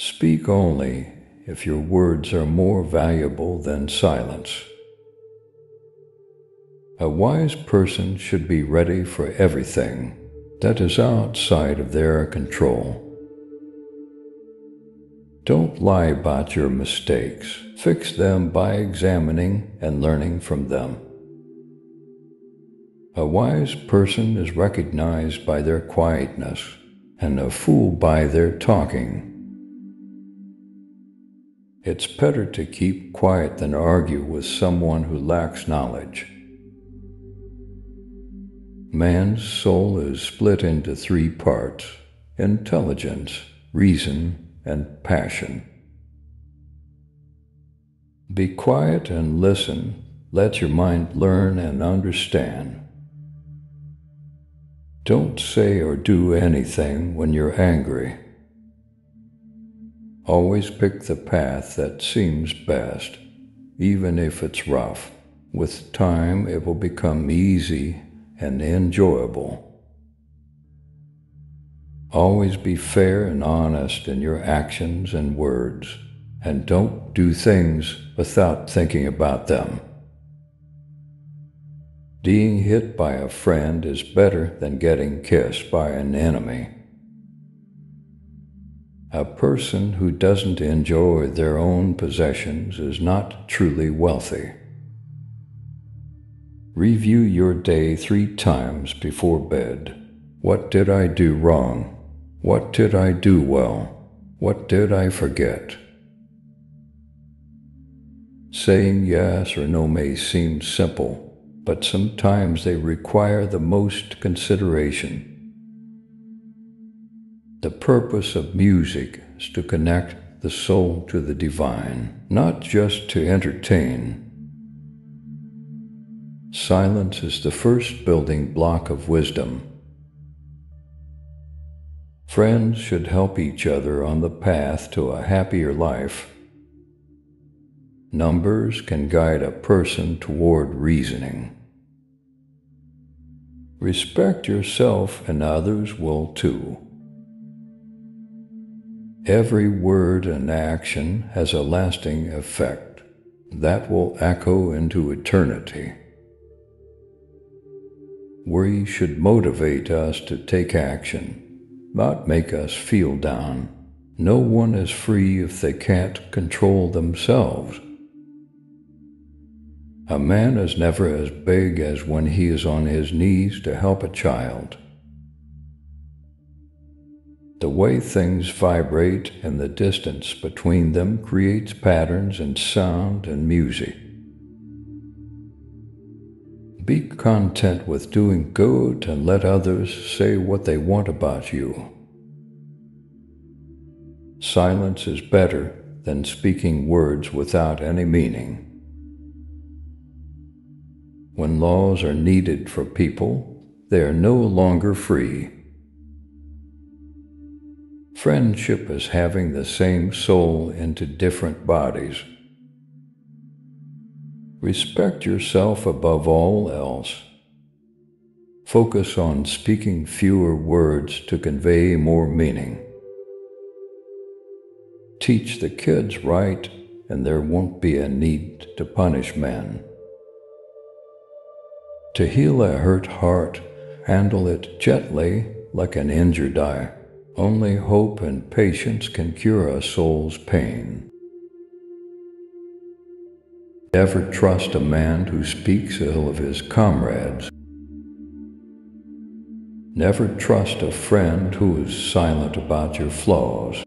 Speak only if your words are more valuable than silence. A wise person should be ready for everything that is outside of their control. Don't lie about your mistakes. Fix them by examining and learning from them. A wise person is recognized by their quietness, and a fool by their talking. It's better to keep quiet than argue with someone who lacks knowledge. Man's soul is split into three parts intelligence, reason, and passion. Be quiet and listen. Let your mind learn and understand. Don't say or do anything when you're angry. Always pick the path that seems best, even if it's rough. With time, it will become easy and enjoyable. Always be fair and honest in your actions and words, and don't do things without thinking about them. Being hit by a friend is better than getting kissed by an enemy. A person who doesn't enjoy their own possessions is not truly wealthy. Review your day three times before bed. What did I do wrong? What did I do well? What did I forget? Saying yes or no may seem simple, but sometimes they require the most consideration. The purpose of music is to connect the soul to the divine, not just to entertain. Silence is the first building block of wisdom. Friends should help each other on the path to a happier life. Numbers can guide a person toward reasoning. Respect yourself and others will too. Every word and action has a lasting effect that will echo into eternity. We should motivate us to take action not make us feel down. No one is free if they can't control themselves. A man is never as big as when he is on his knees to help a child. The way things vibrate and the distance between them creates patterns in sound and music. Be content with doing good and let others say what they want about you. Silence is better than speaking words without any meaning. When laws are needed for people, they are no longer free. Friendship is having the same soul into different bodies. Respect yourself above all else. Focus on speaking fewer words to convey more meaning. Teach the kids right, and there won't be a need to punish men. To heal a hurt heart, handle it gently like an injured eye. Only hope and patience can cure a soul's pain. Never trust a man who speaks ill of his comrades. Never trust a friend who is silent about your flaws.